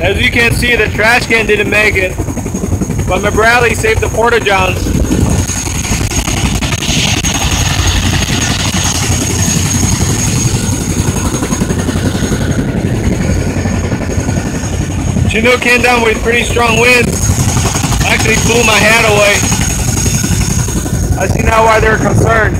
As you can see, the trash can didn't make it, but my saved the porta johns. Chinook came down with pretty strong winds. Actually blew my hat away. I see now why they're concerned.